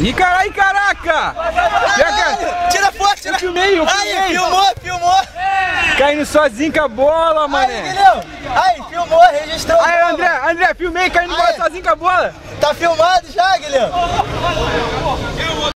E carai, caraca! Pega... É- tira foto, tira Eu filmei, eu filmei. Aí, filmou, filmou. Caindo sozinho com a bola, Aí, mané. entendeu? Aí, filmou, registrou. Aí, André, André, filmei caindo Aí. sozinho com a bola. Tá filmado já, Guilherme?